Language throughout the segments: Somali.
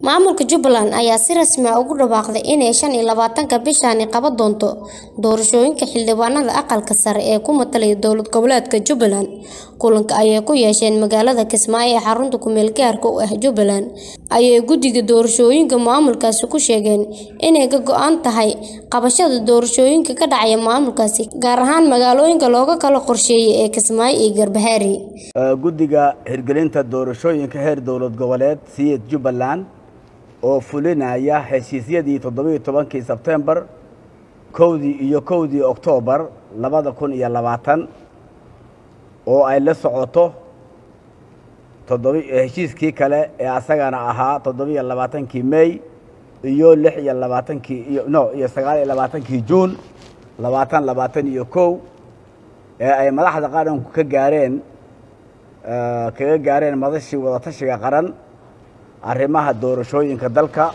Maamulka Jubbaland ayaa si rasmi ah ugu dhawaaqay inay shan iyo labaatanka bishani qaban doonto doorashooyinka xildhibaanada aqalka sare ee ku matalaya dowlad goboleedka Jubbaland. Kulanka ay ku yeesheen magaalada Kismaayo ee xarunta ku meel gaarka u ah Jubbaland, ayay guddiga doorashooyinka maamulkaasi ku sheegeen inay ka go'an tahay qabashada doorashooyinka ka dhacaya maamulkaasi, gaar ahaan magaalooyinka looga kala qorsheeyay ee Kismaayo iyo Garbaharey. guddiga hirgelinta doorashooyinka heer dowlad goboleed siyid Jubbaland oo fulinaya heshiisyadii toddobiyo tobankii sebtembar kowdii iyo kowdii oktoobar labada kun iyo labaatan oo ay la socoto toddobi heshiiskii kale ee asagana ahaa toddobiyo labaatankii mey iyo lix iyo labaatankii no iyo sagaal iyo labaatankii juun labaatan labaatan iyo kow ee ay madaxda qaranku ka gaareen kaga gaareen madashii wadatashiga qaran arrimaha doorashooyinka dalka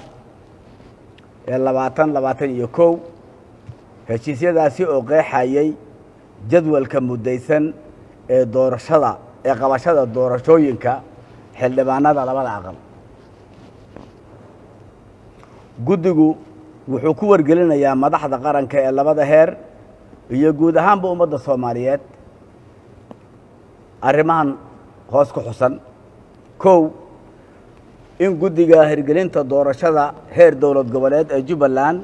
ee labaatan labaatan iyo kow heshiisyadaasi oo qeexayay jadwalka muddaysan ee doorashada ee qabashada doorashooyinka xildhibaanada labada aqal. Guddigu wuxuu ku wargelinayaa madaxda qaranka ee labada heer iyo guud ahaanba ummadda soomaaliyeed arrimahan hoos ku xusan. Kow in guddiga hirgelinta doorashada heer dowlad goboleed ee jubbaland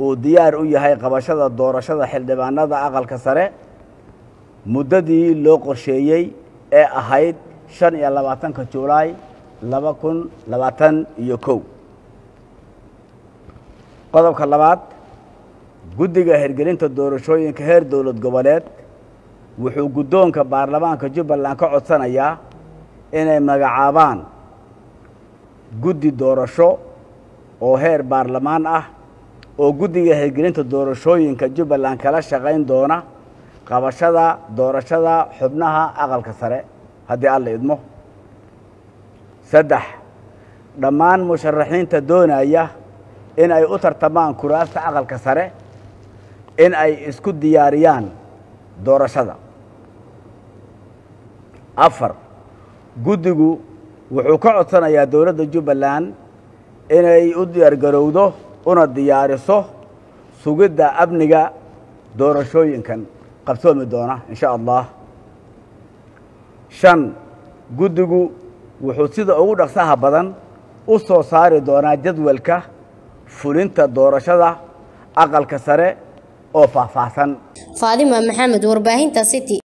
uu diyaar u yahay qabashada doorashada xildhibaanada aqalka sare muddadii loo qorsheeyey ee ahayd shan iyo labaatanka julaay laba kun labaatan iyo kow. Qodobka labaad guddiga hirgelinta doorashooyinka heer dowlad goboleed wuxuu guddoonka baarlamaanka jubbaland ka codsanayaa inay magacaabaan guddi doorasho oo heer baarlamaan ah oo guddiga hirgelinta doorashooyinka jubbaland kala shaqayn doona qabashada doorashada xubnaha aqalka sare haddii alla idmo. Saddex dhammaan musharaxiinta doonaya in ay u tartamaan kuraasta aqalka sare in ay isku diyaariyaan doorashada. Afar guddigu wuxuu ka codsanayaa dowladda jubbaland inay u diyaargarowdo una diyaariso sugidda amniga doorashooyinkan. Qabsoomi doona in sha allah. Shan guddigu wuxuu sida ugu dhaqsaha badan u soo saari doonaa jadwalka fulinta doorashada aqalka sare oo faahfaahsan. Faadima Maxamed, warbaahinta City.